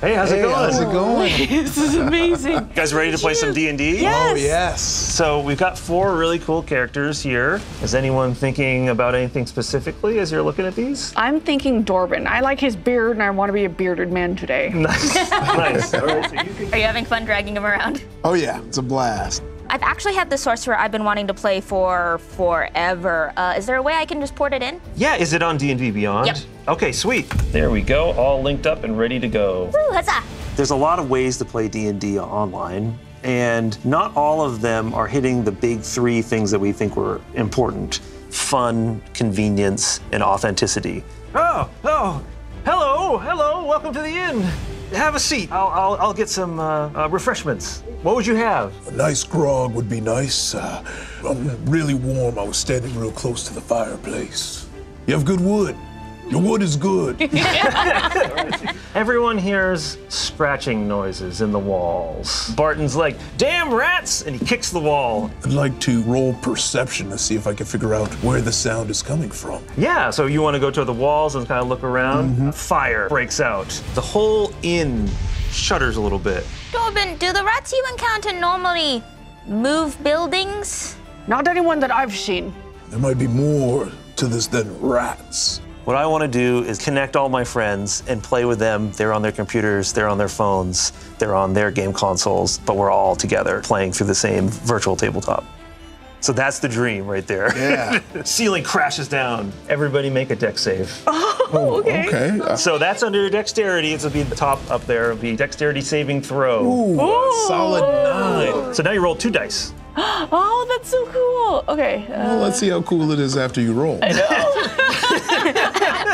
Hey, how's it going? How's it going? this is amazing. You guys ready to play some D&D? Yes. Oh, yes. So we've got four really cool characters here. Is anyone thinking about anything specifically as you're looking at these? I'm thinking Dorbin. I like his beard and I want to be a bearded man today. Nice. nice. All right, so you can... Are you having fun dragging him around? Oh, yeah. It's a blast. I've actually had the sorcerer I've been wanting to play for forever. Uh, is there a way I can just port it in? Yeah, is it on D&D Beyond? Yep. Okay, sweet. There we go, all linked up and ready to go. Woo, huzzah! There's a lot of ways to play D&D online, and not all of them are hitting the big three things that we think were important. Fun, convenience, and authenticity. Oh, oh, hello, hello, welcome to the inn. Have a seat. I'll, I'll, I'll get some uh, uh, refreshments. What would you have? A nice grog would be nice. Uh, I'm really warm. I was standing real close to the fireplace. You have good wood. Your wood is good. Everyone hears scratching noises in the walls. Barton's like, damn rats! And he kicks the wall. I'd like to roll perception to see if I can figure out where the sound is coming from. Yeah, so you want to go to the walls and kind of look around. Mm-hmm. Fire breaks out. The whole inn shudders a little bit. Dorbin, do the rats you encounter normally move buildings? Not anyone that I've seen. There might be more to this than rats. What I want to do is connect all my friends and play with them. They're on their computers, they're on their phones, they're on their game consoles, but we're all together playing through the same virtual tabletop. So that's the dream right there. Yeah. Ceiling crashes down. Everybody make a dex save. Oh, okay. Okay. Uh, So that's under dexterity. It'll be the top up there. It'll be dexterity saving throw. ooh, a solid nine. So now you roll two dice. Oh, that's so cool. Okay. Uh, Well, let's see how cool it is after you roll.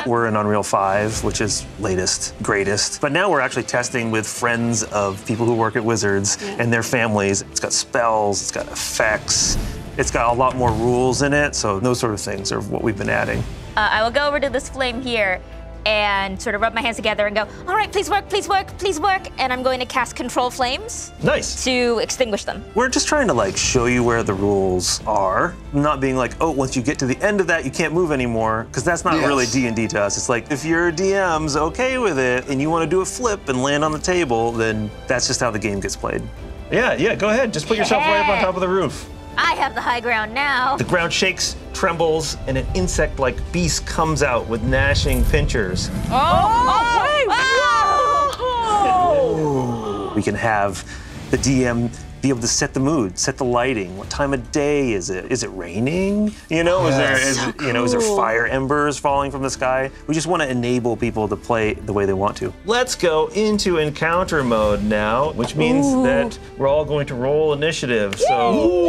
We're in Unreal 5, which is latest, greatest. But now we're actually testing with friends of people who work at Wizards and their families. It's got spells, it's got effects, it's got a lot more rules in it. So those sort of things are what we've been adding. Uh, I will go over to this flame here and sort of rub my hands together and go, all right, please work, please work, please work. And I'm going to cast control flames Nice. to extinguish them. We're just trying to like show you where the rules are, not being like, oh, once you get to the end of that, you can't move anymore, because that's not Yes. really D and D to us. It's like if your DM's okay with it and you want to do a flip and land on the table, then that's just how the game gets played. Yeah, yeah. Go ahead. Just put yourself right up on top of the roof. I have the high ground now. The ground shakes, trembles, and an insect-like beast comes out with gnashing pincers. Oh! oh, oh! We can have the DM be able to set the mood, set the lighting. What time of day is it? Is it raining? You know, is there is you know is there fire embers falling from the sky? We just want to enable people to play the way they want to. Let's go into encounter mode now, which means that we're all going to roll initiative. So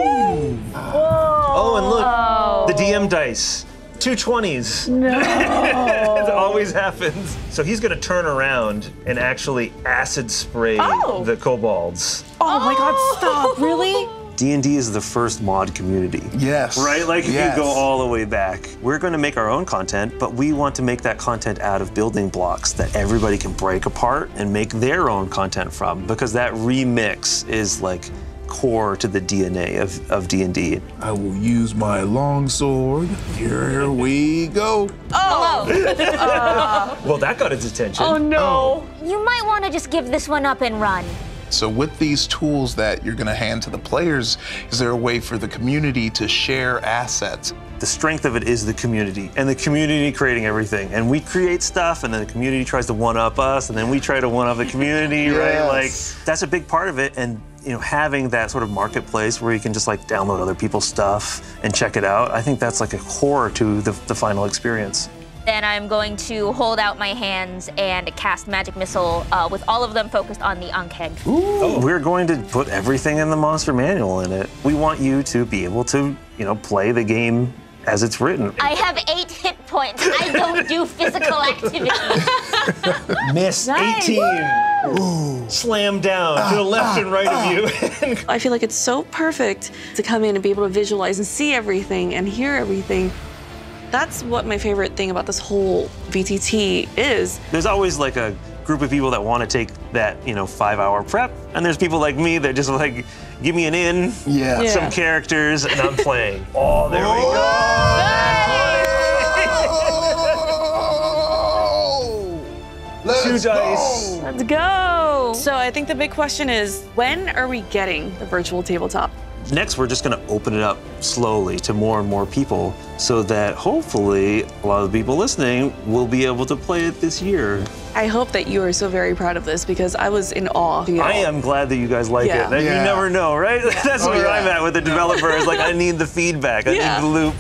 Oh, and look, the DM dice. Two 20s. No. it always happens. So he's going to turn around and actually acid spray Oh. the kobolds. oh my God! Stop! Really? D&D is the first mod community. Yes. Right? Like if yes. you go all the way back. We're going to make our own content, but we want to make that content out of building blocks that everybody can break apart and make their own content from because that remix is like core to the DNA of, of D&D. I will use my long sword. Here we go. Oh. Hello. Uh. Well, that got his attention. Oh no! Oh. you might want to just give this one up and run. So, with these tools that you're going to hand to the players, is there a way for the community to share assets? The strength of it is the community and the community creating everything. And we create stuff and then the community tries to one up us and then we try to one up the community, right? Like that's a big part of it. And you know, having that sort of marketplace where you can just like download other people's stuff and check it out, I think that's like a core to the, the final experience. Then I'm going to hold out my hands and cast magic missile uh, with all of them focused on the Ankheg. We're going to put everything in the monster manual in it. We want you to be able to, you know, play the game as it's written. I have eight hit points. I don't do physical activity. Miss Nice. 18. Slam down to the ah, left and ah, right of ah. you. I feel like it's so perfect to come in and be able to visualize and see everything and hear everything. That's what my favorite thing about this whole VTT is. There's always like a group of people that want to take that, you know, five hour prep. And there's people like me that just like, give me an in, Yeah. Yeah. some characters, and I'm playing. oh, there we go. Let's Two dice. go! Let's go. So I think the big question is when are we getting the virtual tabletop? Next, we're just going to open it up slowly to more and more people so that hopefully a lot of the people listening will be able to play it this year. I hope that you are so very proud of this because I was in awe. I am glad that you guys like Yeah. it. And Yeah. You never know, right? That's Oh, where yeah. I'm at with the developer. Is like, I need the feedback. I Yeah. need the loop.